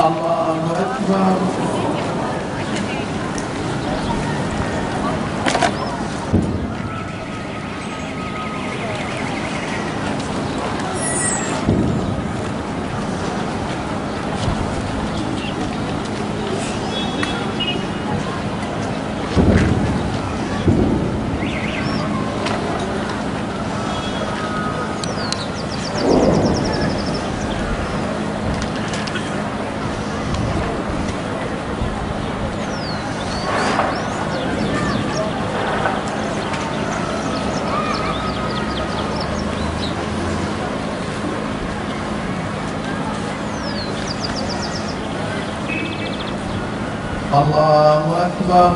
الله أكبر الله أكبر.